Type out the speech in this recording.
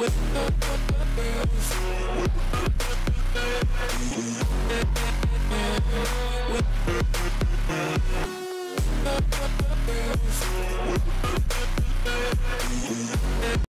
With